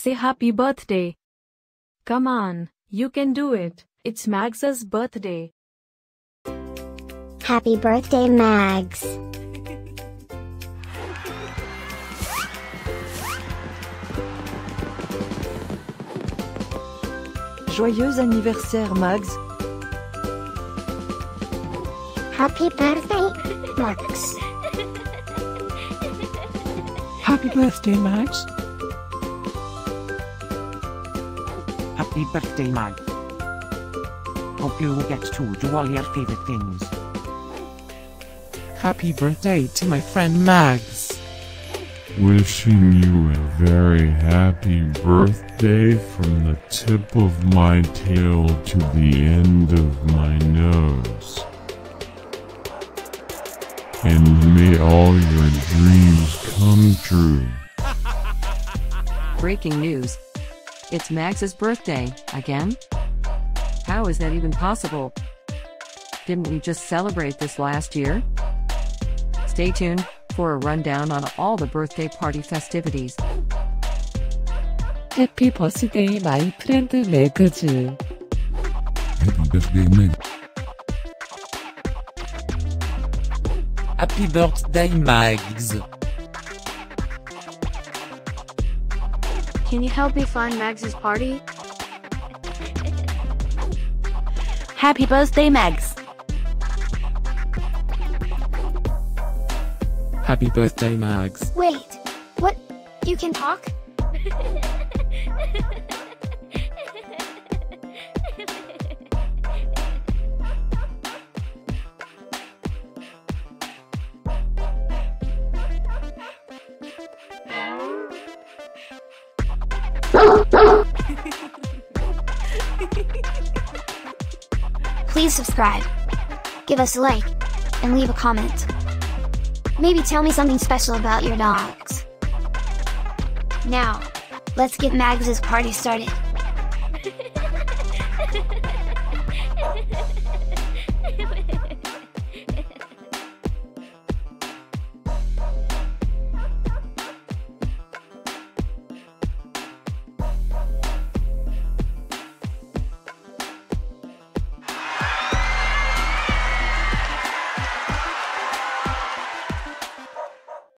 Say happy birthday. Come on, you can do it. It's Mags's birthday. Happy birthday, Mags. Joyeux anniversaire, Mags. Happy birthday, Mags. Happy birthday, Mags. Happy birthday, Mag. Hope you get to do all your favorite things. Happy birthday to my friend Mags. Wishing you a very happy birthday from the tip of my tail to the end of my nose. And may all your dreams come true. Breaking news. It's Mags's birthday, again? How is that even possible? Didn't we just celebrate this last year? Stay tuned for a rundown on all the birthday party festivities. Happy birthday, my friend Mags. Happy birthday, Meg. Happy birthday, Mags. Can you help me find Mags's party? Happy birthday, Mags. Happy birthday, Mags. Wait, what? You can talk? Please subscribe, give us a like, and leave a comment. Maybe tell me something special about your dogs. Now, let's get Mags' party started.